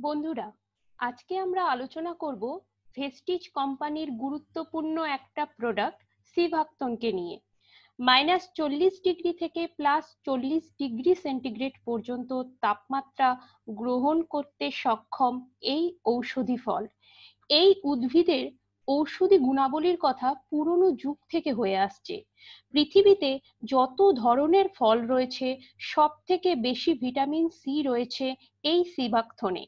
বন্ধুরা, আজকে আমরা আলোচনা করব ভেস্টিজ কোম্পানির গুরুত্বপূর্ণ একটা প্রোডাক্ট সিভাক্তনকে নিয়ে। মাইনাস চল্লিশ ডিগ্রি থেকে প্লাস চল্লিশ ডিগ্রি সেন্টিগ্রেড পর্যন্ত তাপমাত্রা গ্রহণ করতে সক্ষম এই ঔষধি ফল। এই উদ্ভিদের ঔষধি গুণাবলীর কথা পুরনো যুগ থেকে হয়ে আসছে। পৃথিবীতে যত ধরনের ফল রয়েছে সব থেকে বেশি ভিটামিন সি রয়েছে এই সিভাক্থনে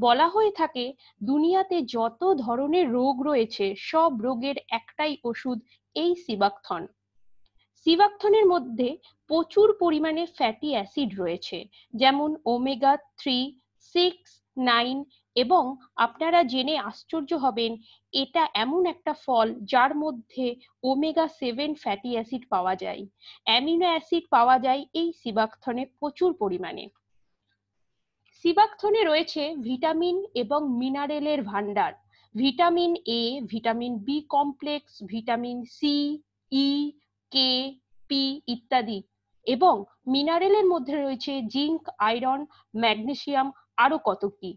বলা হয়ে থাকে, দুনিয়াতে যত ধরনের রোগ রয়েছে, সব রোগের একটাই ওষুধ এই সিবাকথন। সিবাকথনের মধ্যে প্রচুর পরিমাণে ফ্যাটি অ্যাসিড রয়েছে, যেমন ওমেগা থ্রি সিক্স নাইন এবং আপনারা জেনে আশ্চর্য হবেন, এটা এমন একটা ফল যার মধ্যে ওমেগা সেভেন ফ্যাটি অ্যাসিড পাওয়া যায়। অ্যামিনো অ্যাসিড পাওয়া যায় এই সিবাকথনে প্রচুর পরিমাণে। সিবাকথনে রয়েছে ভিটামিন এবং মিনারেলের ভান্ডার vitamin A vitamin B complex, vitamin C E K P ইত্যাদি এবং মিনারেলের মধ্যে রয়েছে জিঙ্ক, আয়রন, ম্যাগনেসিয়াম আরও কত কি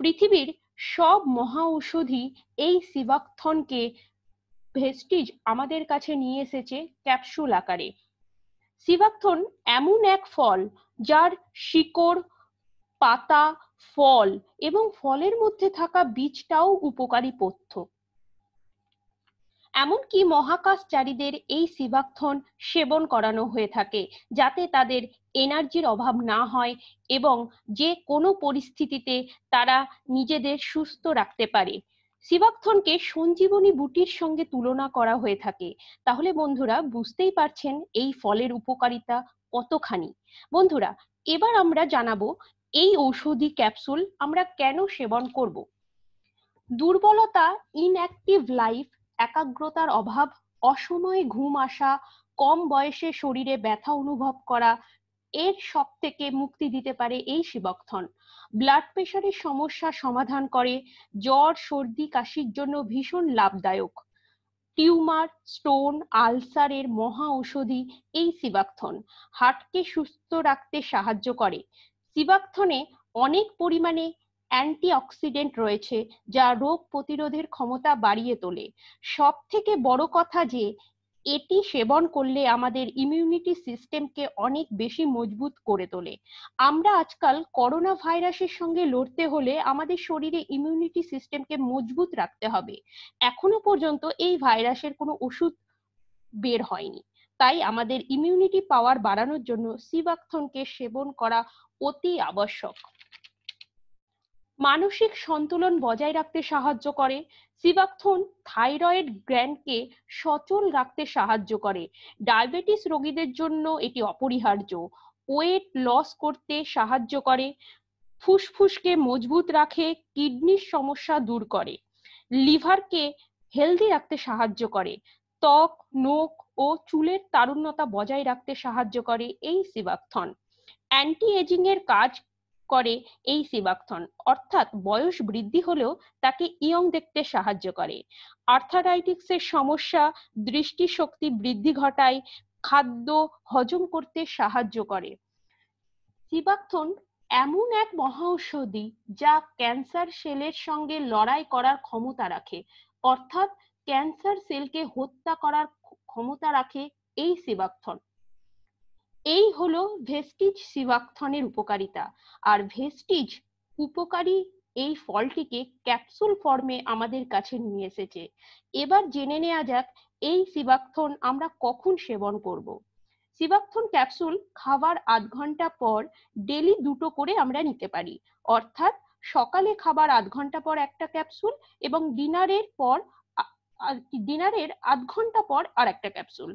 পৃথিবীর সব মহা ঔষধি এই সিবাকথনকে ভেস্টিজ আমাদের কাছে নিয়ে এসেছে ক্যাপসুল আকারে। সিবাকথন এমন এক ফল যার শিকড় পাতা, ফল এবং ফলের মধ্যে থাকা বীজটাও উপকারী পথ্য। এমনকি মহাকাশচারীদের এই সিবাকথন সেবন করানো হয়ে থাকে, যাতে তাদের এনার্জির অভাব না হয় এবং যে কোনো পরিস্থিতিতে তারা নিজেদের সুস্থ রাখতে পারে। সিবাকথনকে সঞ্জীবনী বুটির সঙ্গে তুলনা করা হয়ে থাকে। তাহলে বন্ধুরা, বুঝতেই পারছেন এই ফলের উপকারিতা কতখানি। বন্ধুরা, এবার আমরা জানাব এই ঔষধি ক্যাপসুল আমরা কেন সেবন করব? দুর্বলতা ইনঅ্যাক্টিভ লাইফ একাগ্রতার অভাব, অসময়ে ঘুম আসা, কম বয়সে শরীরে ব্যথা অনুভব করা, এর সব থেকে মুক্তি দিতে পারে এই শিবকথন ব্লাড প্রেশারের সমস্যা সমাধান করে, জ্বর, সর্দি, কাশির জন্য ভীষণ লাভদায়ক। টিউমার, স্টোন আলসারের মহা ঔষধি এই সিবাকথন হার্টকে সুস্থ রাখতে সাহায্য করে। সিবাকথনে অনেক পরিমাণে অ্যান্টিঅক্সিডেন্ট রয়েছে যা রোগ প্রতিরোধের ক্ষমতা বাড়িয়ে তোলে। সব থেকে বড় কথা যে, এটি সেবন করলে আমাদের ইমিউনিটি সিস্টেমকে অনেক বেশি মজবুত করে তোলে। আমরা আজকাল করোনা ভাইরাসের সঙ্গে লড়তে হলে আমাদের শরীরে ইমিউনিটি সিস্টেমকে মজবুত রাখতে হবে। এখনও পর্যন্ত এই ভাইরাসের কোনো ওষুধ বের হয়নি। তাই আমাদের ইমিউনিটি পাওয়ার বাড়ানোর জন্য সিবাকথনকে সেবন করা অতি আবশ্যক। মানসিক সন্তুলন বজায় রাখতে সাহায্য করে। সিবাকথন থাইরয়েড গ্র্যান্ডকে সচল রাখতে সাহায্য করে। ডায়াবেটিস রোগীদের জন্য এটি অপরিহার্য। ওয়েট লস করতে সাহায্য করে। ফুসফুসকে মজবুত রাখে, কিডনির সমস্যা দূর করে। লিভারকে হেলদি রাখতে সাহায্য করে। ত্বক, নোখ ও চুলের তারুণ্যতা বজায় রাখতে সাহায্য করে এই সিবাকথন। অ্যান্টি এজিং এর কাজ করে এই সিবাকথন অর্থাৎ বয়স বৃদ্ধি হলেও তাকে ইয়ং দেখতে সাহায্য করে। আর্থারাইটিক্সের সমস্যা, দৃষ্টিশক্তি বৃদ্ধি ঘটায়, খাদ্য হজম করতে সাহায্য করে। সিবাকথন এমন এক মহাঔষধি যা ক্যান্সার সেলের সঙ্গে লড়াই করার ক্ষমতা রাখে। অর্থাৎ ক্যান্সার সেলকে হত্যা করার ক্ষমতা রাখে এই সিবাকথন এই হলো ভেস্টিজ সিভাকথনের উপকারিতা। আর ভেস্টিজ উপকারী এই ফলটিকে ক্যাপসুল ফর্মে আমাদের কাছে নিয়ে এসেছে। এবার জেনে নেওয়া যাক, এই সিবাকথন আমরা কখন সেবন করব? সিবাকথন ক্যাপসুল খাবার আধ ঘণ্টা পর ডেলি দুটো করে আমরা নিতে পারি। অর্থাৎ সকালে খাবার আধ ঘণ্টা পর একটা ক্যাপসুল এবং ডিনারের পর ডিনারের আধ ঘণ্টা পর আর একটা ক্যাপসুল।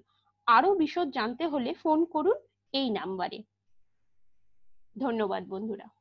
আরও বিশদ জানতে হলে ফোন করুন এই নাম্বারে। ধন্যবাদ বন্ধুরা।